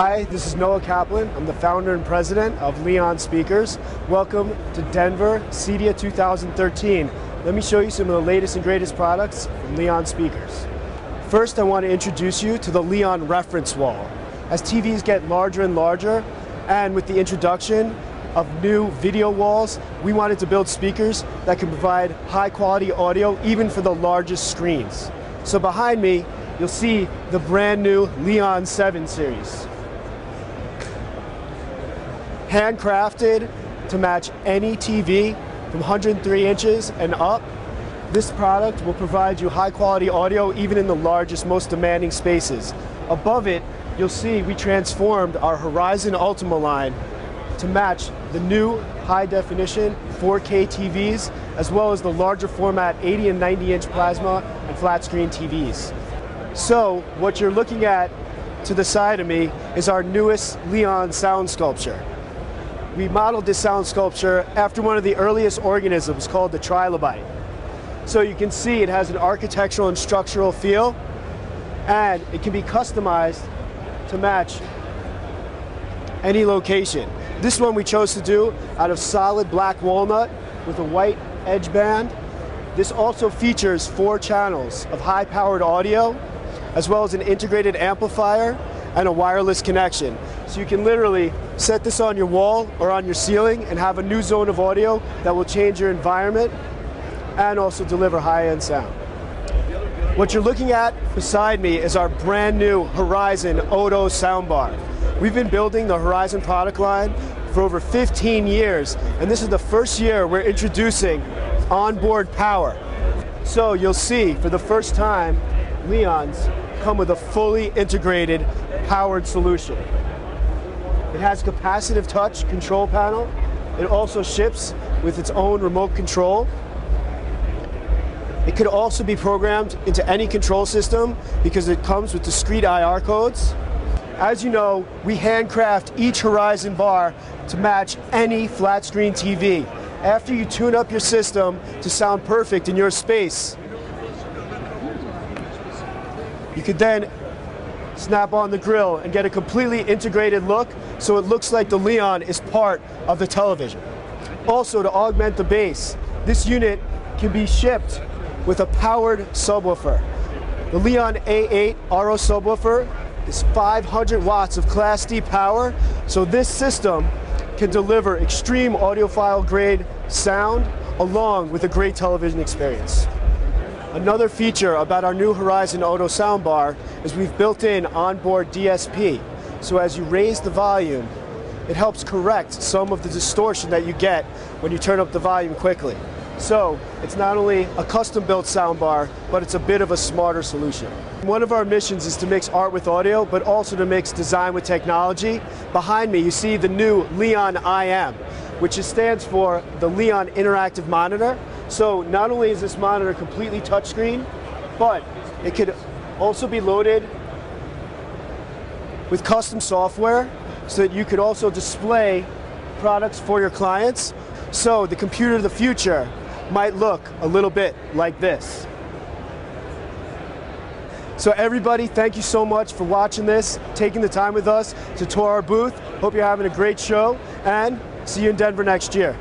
Hi, this is Noah Kaplan. I'm the founder and president of Leon Speakers. Welcome to Denver CEDIA 2013. Let me show you some of the latest and greatest products from Leon Speakers. First, I want to introduce you to the Leon reference wall. As TVs get larger and larger, and with the introduction of new video walls, we wanted to build speakers that can provide high quality audio even for the largest screens. So behind me, you'll see the brand new Leon 7 series. Handcrafted to match any TV from 103 inches and up. This product will provide you high quality audio even in the largest, most demanding spaces. Above it, you'll see we transformed our Horizon Ultima line to match the new high definition 4K TVs as well as the larger format 80 and 90 inch plasma and flat screen TVs. So what you're looking at to the side of me is our newest Leon sound sculpture. We modeled this sound sculpture after one of the earliest organisms called the trilobite. So you can see it has an architectural and structural feel and it can be customized to match any location. This one we chose to do out of solid black walnut with a white edge band. This also features four channels of high powered audio as well as an integrated amplifier and a wireless connection. So you can literally set this on your wall or on your ceiling and have a new zone of audio that will change your environment and also deliver high-end sound. What you're looking at beside me is our brand new Horizon Odo soundbar. We've been building the Horizon product line for over 15 years, and this is the first year we're introducing onboard power. So you'll see for the first time, Leon's come with a fully integrated powered solution. It has capacitive touch control panel. It also ships with its own remote control. It could also be programmed into any control system because it comes with discrete IR codes. As you know, we handcraft each Horizon bar to match any flat screen TV. After you tune up your system to sound perfect in your space, you could then snap on the grill and get a completely integrated look so it looks like the Leon is part of the television. Also to augment the bass, this unit can be shipped with a powered subwoofer. The Leon A8 RO subwoofer is 500 watts of Class D power, so this system can deliver extreme audiophile grade sound along with a great television experience. Another feature about our new Horizon Auto soundbar is we've built in onboard DSP. So as you raise the volume, it helps correct some of the distortion that you get when you turn up the volume quickly. So it's not only a custom built soundbar, but it's a bit of a smarter solution. One of our missions is to mix art with audio, but also to mix design with technology. Behind me, you see the new Leon IM, which stands for the Leon Interactive Monitor. So not only is this monitor completely touchscreen, but it could also be loaded with custom software so that you could also display products for your clients. So the computer of the future might look a little bit like this. So everybody, thank you so much for watching this, taking the time with us to tour our booth. Hope you're having a great show, and see you in Denver next year.